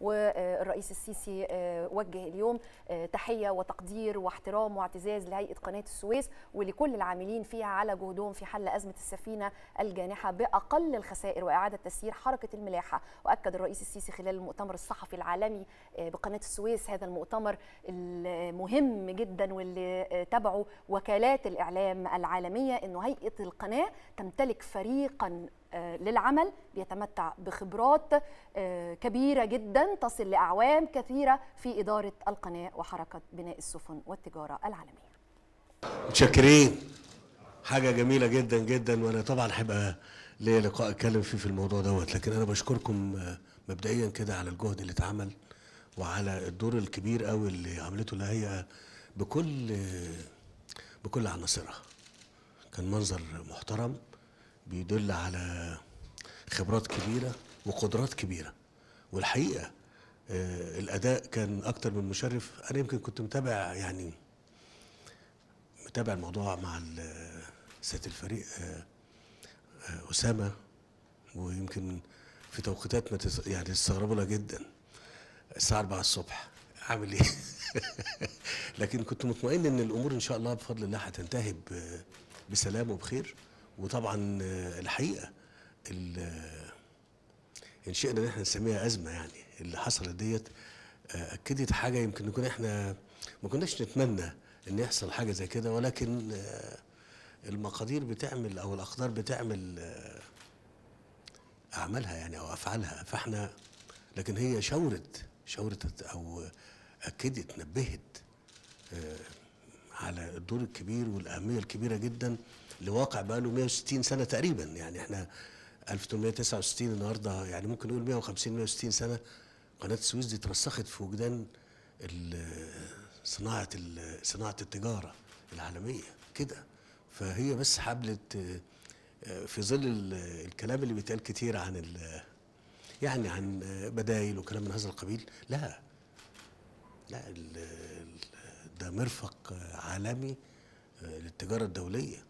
والرئيس السيسي وجه اليوم تحية وتقدير واحترام واعتزاز لهيئة قناة السويس ولكل العاملين فيها على جهودهم في حل أزمة السفينة الجانحة بأقل الخسائر وإعادة تسيير حركة الملاحة. وأكد الرئيس السيسي خلال المؤتمر الصحفي العالمي بقناة السويس هذا المؤتمر المهم جدا واللي تبعه وكالات الإعلام العالمية إنه هيئة القناة تمتلك فريقا للعمل بيتمتع بخبرات كبيرة جدا تصل لأعوام كثيرة في إدارة القناة وحركة بناء السفن والتجارة العالمية. متشكرين. حاجة جميلة جدا جدا وأنا طبعا هيبقى ليا لقاء أتكلم فيه في الموضوع دوت لكن أنا بشكركم مبدئيا كده على الجهد اللي اتعمل وعلى الدور الكبير قوي اللي عملته الهيئه بكل بكل عناصرها. كان منظر محترم. بيدل على خبرات كبيرة وقدرات كبيرة. والحقيقة آه الأداء كان أكتر من مشرف. أنا يمكن كنت متابع يعني متابع الموضوع مع سيادة الفريق آه آه أسامة. ويمكن في توقيتات ما. يعني تستغربوا لها جدا. الساعة 4 الصبح. عامل إيه؟ لكن كنت مطمئن إن الأمور إن شاء الله بفضل الله هتنتهي بسلام وبخير. وطبعا الحقيقة إن شئنا إن إحنا نسميها أزمة يعني اللي حصلت ديت أكدت حاجة يمكن نكون إحنا ما كناش نتمنى إن يحصل حاجة زي كده ولكن المقادير بتعمل أو الأقدار بتعمل أعمالها يعني أو أفعالها. فإحنا لكن هي شورت شورت أو أكدت نبهت على الدور الكبير والأهمية الكبيرة جدا لواقع بقى له 160 سنة تقريبا. يعني إحنا 1869 النهارده يعني ممكن نقول 150 160 سنة قناة السويس دي اترسخت في وجدان صناعة صناعة التجارة العالمية كده. فهي بس حبلت في ظل الكلام اللي بيتقال كتير عن يعني عن بدايل وكلام من هذا القبيل. لا. لا مرفق عالمي للتجارة الدولية.